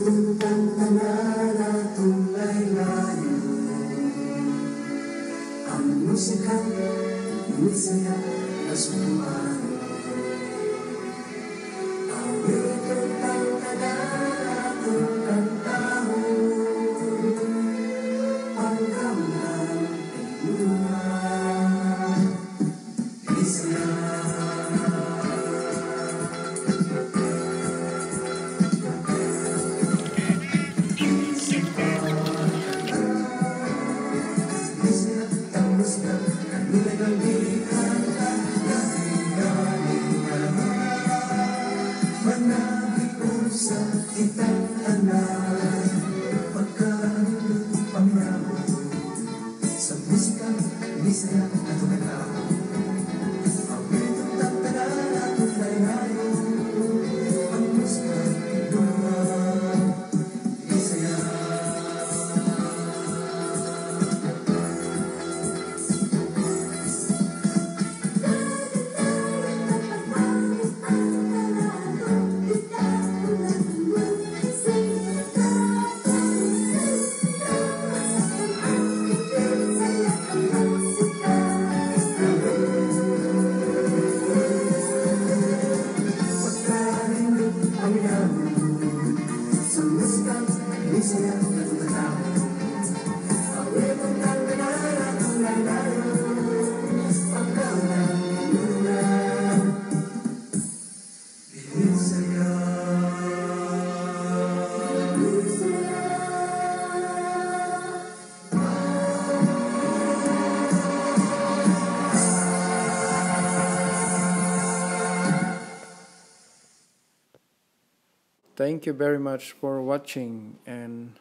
Sinundan na nalatong laylayan Ang musikang, musikang kasuhan sa kitang anak Pagkakalulog pamilya Sa musikang misra reason. Thank you very much for watching and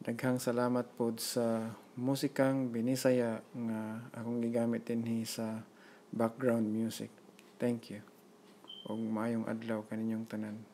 daghang salamat po sa musikang binisaya nga akong gigamit dinhi sa background music. Thank you. Og maayong adlaw kaninyong tanan.